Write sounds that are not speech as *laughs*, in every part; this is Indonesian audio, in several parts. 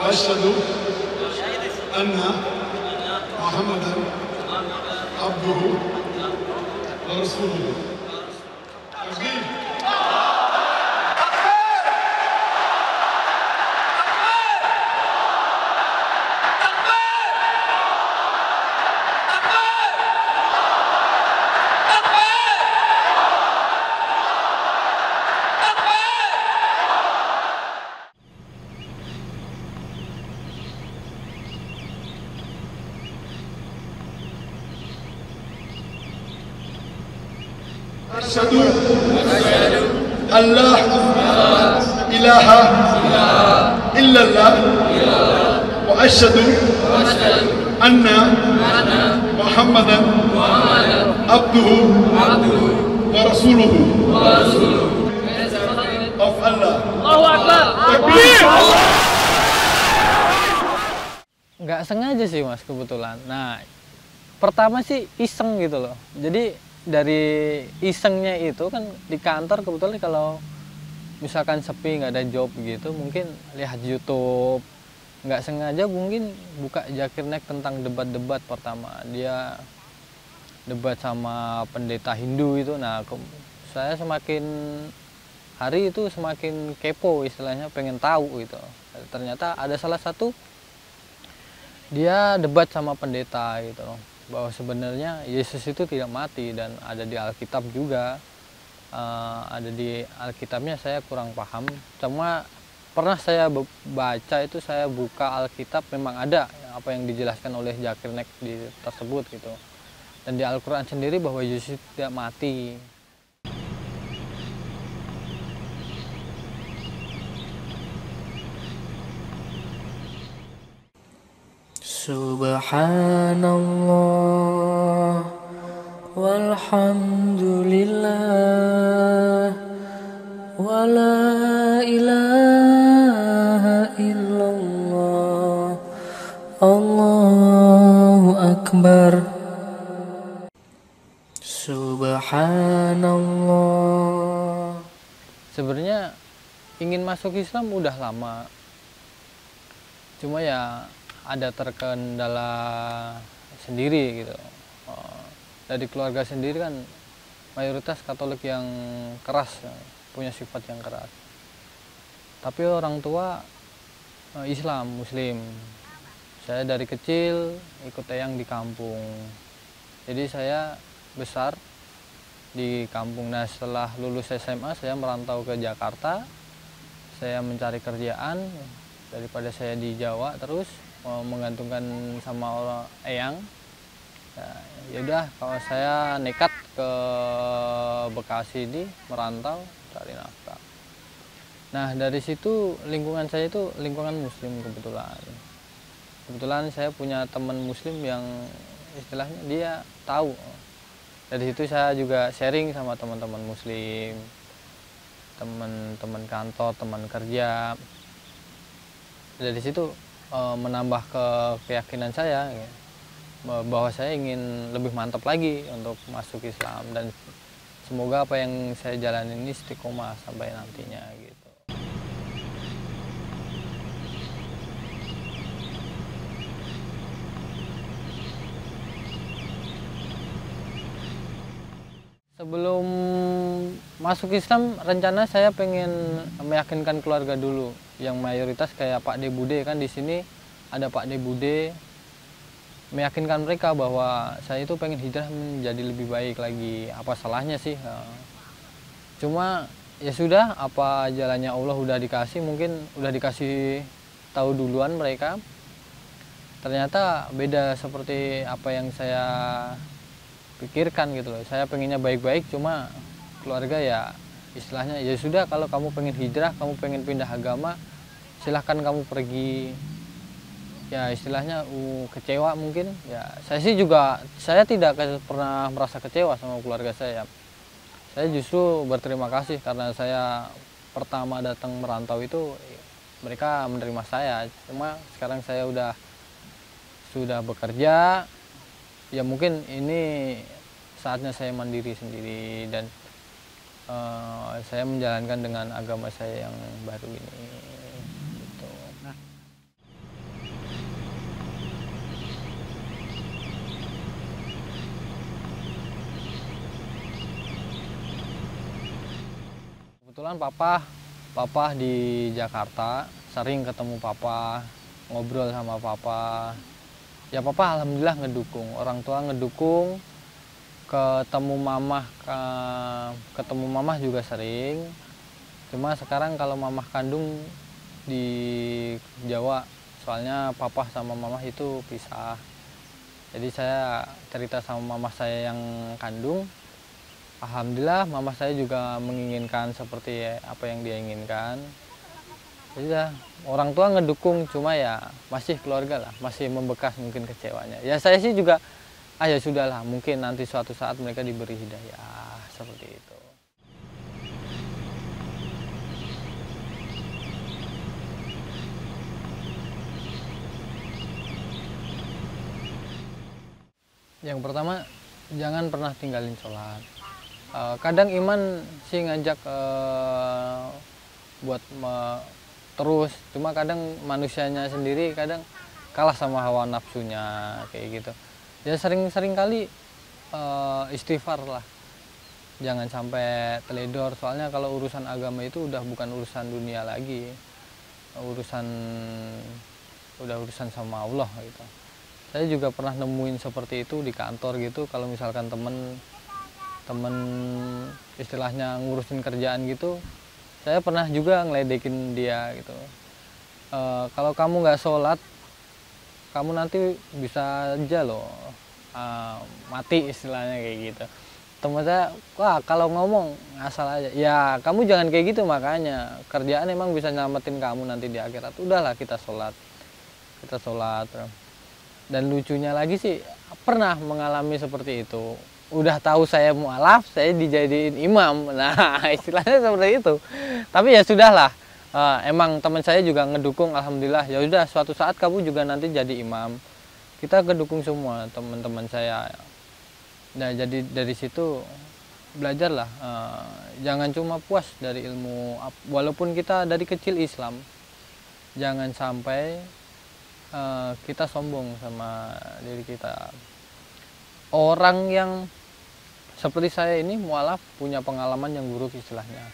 وأشهد أن محمدا عبده ورسوله. تكبير أشهد أن لا إله إلا الله وأشهد أن محمدا عبده ورسوله of Allah. nggak sengaja sih mas kebetulan nah pertama sih iseng gitu loh jadi dari isengnya itu kan di kantor kebetulan kalau misalkan sepi nggak ada job gitu mungkin lihat YouTube. Nggak sengaja mungkin buka Jakir Nek tentang debat-debat pertama. Dia debat sama pendeta Hindu itu. Nah ke- saya semakin hari itu semakin kepo istilahnya pengen tahu gitu. Ternyata ada salah satu dia debat sama pendeta gitu. loh bahwa sebenarnya Yesus itu tidak mati dan ada di Alkitab juga. Eh, ada di Alkitabnya saya kurang paham. Cuma pernah saya baca itu saya buka Alkitab memang ada apa yang dijelaskan oleh Zakir Nek di tersebut gitu. Dan di Al-Quran sendiri bahwa Yesus tidak mati Subhanallah Walhamdulillah Wa la ilaha illallah Allahu Akbar. Subhanallah. Sebenarnya ingin masuk Islam udah lama. Cuma ya ada terkendala sendiri gitu. Eh, dari keluarga sendiri kan mayoritas Katolik yang keras ya, punya sifat yang keras. Tapi orang tua eh, Islam Muslim. Saya dari kecil ikut eyang di kampung. Jadi saya besar di kampung. Nah setelah lulus SMA saya merantau ke Jakarta. Saya mencari kerjaan. Daripada saya di Jawa terus menggantungkan sama orang eyang. Ya udah kalau saya nekat ke Bekasi ini merantau cari nafkah. Nah dari situ lingkungan saya itu lingkungan Muslim kebetulan. Kebetulan saya punya teman Muslim yang istilahnya dia tahu dari situ saya juga sharing sama teman-teman muslim teman-teman kantor teman kerja dari situ eh, menambah ke keyakinan saya ya, bahwa saya ingin lebih mantap lagi untuk masuk Islam dan semoga apa yang saya jalani ini istiqomah sampai nantinya gitu Sebelum masuk Islam, rencana saya pengen meyakinkan keluarga dulu. Yang mayoritas kayak Pak De Bude kan di sini ada Pak De Bude meyakinkan mereka bahwa saya itu pengen hijrah menjadi lebih baik lagi. Apa salahnya sih? Nah, Cuma ya sudah, apa jalannya Allah udah dikasih, mungkin udah dikasih tahu duluan mereka. Ternyata beda seperti apa yang saya pikirkan gitu loh. Saya pengennya baik-baik cuma keluarga ya istilahnya ya sudah kalau kamu pengen hijrah, kamu pengen pindah agama, silahkan kamu pergi. Ya istilahnya uh, kecewa mungkin. Ya saya sih juga saya tidak pernah merasa kecewa sama keluarga saya. Saya justru berterima kasih karena saya pertama datang merantau itu mereka menerima saya. Cuma sekarang saya udah sudah bekerja, ya mungkin ini saatnya saya mandiri sendiri dan eh, saya menjalankan dengan agama saya yang baru ini Kebetulan papa, papa di Jakarta, sering ketemu papa, ngobrol sama papa. Ya papa alhamdulillah ngedukung, orang tua ngedukung, ketemu mamah, ke- ketemu mamah juga sering. Cuma sekarang kalau mamah kandung di Jawa, soalnya papa sama mamah itu pisah. Jadi saya cerita sama mamah saya yang kandung, Alhamdulillah mama saya juga menginginkan seperti apa yang dia inginkan. Jadi ya orang tua ngedukung cuma ya masih keluarga lah, masih membekas mungkin kecewanya. Ya saya sih juga ah ya sudahlah mungkin nanti suatu saat mereka diberi hidayah seperti itu. Yang pertama jangan pernah tinggalin sholat. Eh, kadang iman sih ngajak eh, buat me- terus. Cuma kadang manusianya sendiri kadang kalah sama hawa nafsunya kayak gitu. Ya sering-sering kali eh, istighfar lah. Jangan sampai teledor. Soalnya kalau urusan agama itu udah bukan urusan dunia lagi. Urusan udah urusan sama Allah gitu. Saya juga pernah nemuin seperti itu di kantor gitu. Kalau misalkan temen temen istilahnya ngurusin kerjaan gitu saya pernah juga ngeledekin dia gitu. E, kalau kamu nggak sholat kamu nanti bisa aja loh e, mati istilahnya kayak gitu. Teman saya wah kalau ngomong asal aja. Ya kamu jangan kayak gitu makanya. Kerjaan emang bisa nyelamatin kamu nanti di akhirat. Udahlah kita sholat. Kita sholat. Dan lucunya lagi sih pernah mengalami seperti itu udah tahu saya mualaf saya dijadiin imam. *laughs* Nah istilahnya seperti itu. Tapi ya sudahlah. Eh, emang teman saya juga ngedukung alhamdulillah. Ya udah suatu saat kamu juga nanti jadi imam. Kita ngedukung semua teman-teman saya. Nah jadi dari situ belajarlah. Eh, jangan cuma puas dari ilmu walaupun kita dari kecil Islam. Jangan sampai eh, kita sombong sama diri kita. Orang yang seperti saya ini mualaf punya pengalaman yang buruk istilahnya.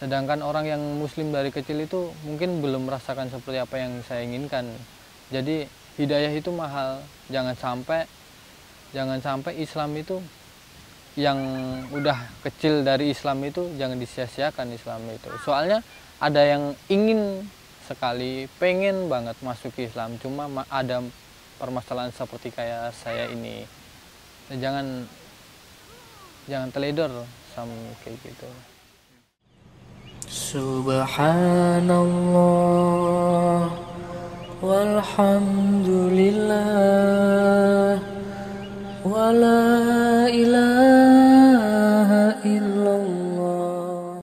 Sedangkan orang yang muslim dari kecil itu mungkin belum merasakan seperti apa yang saya inginkan. Jadi hidayah itu mahal. Jangan sampai jangan sampai Islam itu yang udah kecil dari Islam itu jangan disia-siakan Islam itu. Soalnya ada yang ingin sekali pengen banget masuk Islam. Cuma ma- ada permasalahan seperti kayak saya ini. Jangan jangan teledor sama kayak gitu. Subhanallah Walhamdulillah